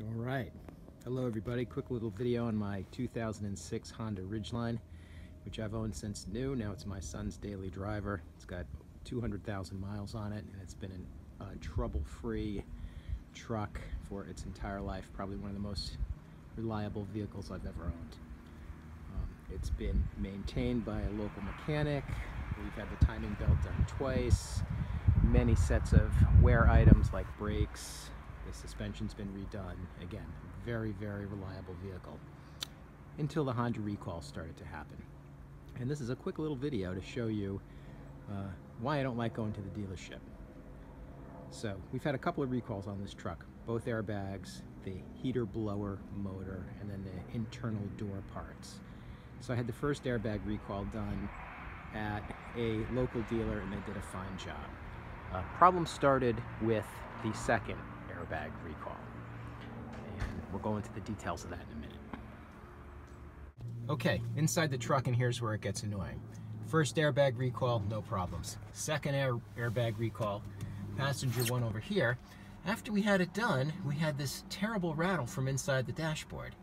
All right. Hello everybody. Quick little video on my 2006 Honda Ridgeline, which I've owned since new. Now it's my son's daily driver. It's got 200,000 miles on it and it's been a uh, trouble-free truck for its entire life. Probably one of the most reliable vehicles I've ever owned. Um, it's been maintained by a local mechanic. We've had the timing belt done twice. Many sets of wear items like brakes, the suspension's been redone. Again, very, very reliable vehicle. Until the Honda recall started to happen. And this is a quick little video to show you uh, why I don't like going to the dealership. So we've had a couple of recalls on this truck, both airbags, the heater blower motor, and then the internal door parts. So I had the first airbag recall done at a local dealer and they did a fine job. Uh, problem started with the second airbag recall. And we'll go into the details of that in a minute. Okay, inside the truck and here's where it gets annoying. First airbag recall, no problems. Second air, airbag recall, passenger one over here. After we had it done, we had this terrible rattle from inside the dashboard.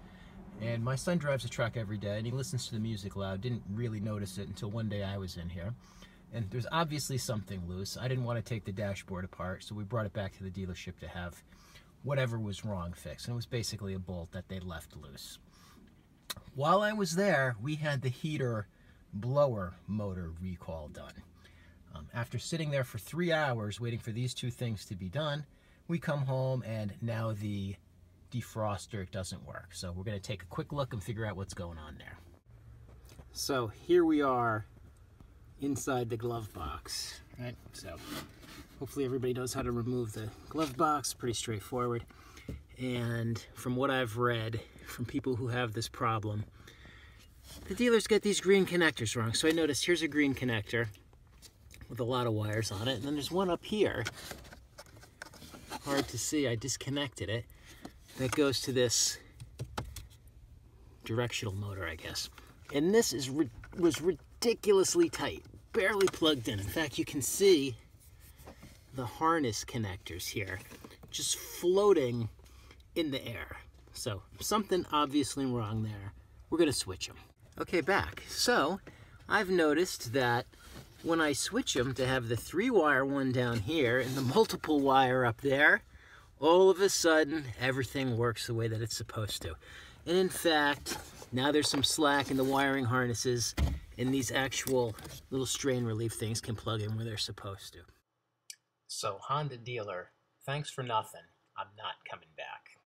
And my son drives a truck every day and he listens to the music loud. Didn't really notice it until one day I was in here. And there's obviously something loose. I didn't want to take the dashboard apart, so we brought it back to the dealership to have whatever was wrong fixed. And it was basically a bolt that they left loose. While I was there, we had the heater blower motor recall done. Um, after sitting there for three hours waiting for these two things to be done, we come home and now the defroster doesn't work. So we're going to take a quick look and figure out what's going on there. So here we are inside the glove box, right? So hopefully everybody knows how to remove the glove box, pretty straightforward. And from what I've read from people who have this problem, the dealers get these green connectors wrong. So I noticed here's a green connector with a lot of wires on it. And then there's one up here, hard to see, I disconnected it, that goes to this directional motor, I guess. And this is was ridiculously tight, barely plugged in. In fact, you can see the harness connectors here just floating in the air. So something obviously wrong there. We're gonna switch them. Okay, back. So I've noticed that when I switch them to have the three wire one down here and the multiple wire up there, all of a sudden everything works the way that it's supposed to. And in fact, now there's some slack in the wiring harnesses and these actual little strain relief things can plug in where they're supposed to. So Honda dealer, thanks for nothing. I'm not coming back.